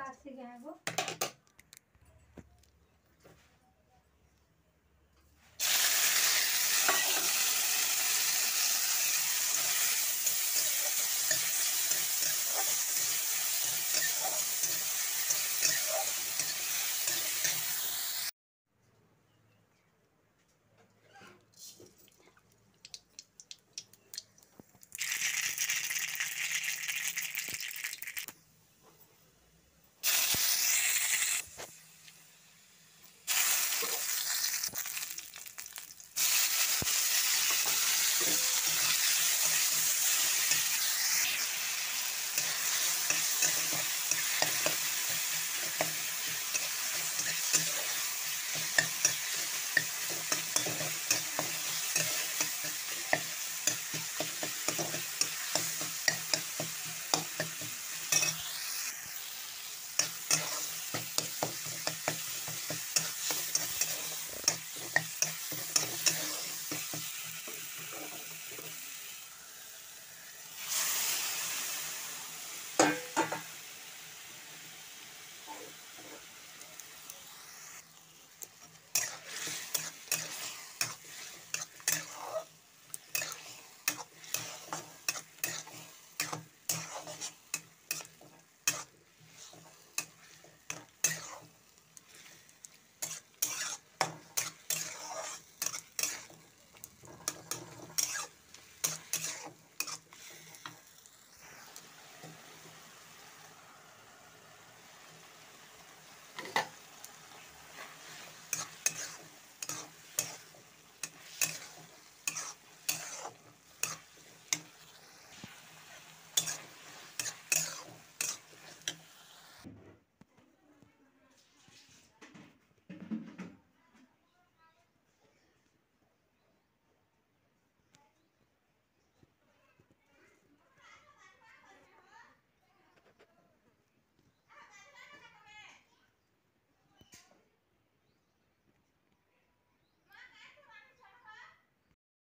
Plastic है वो।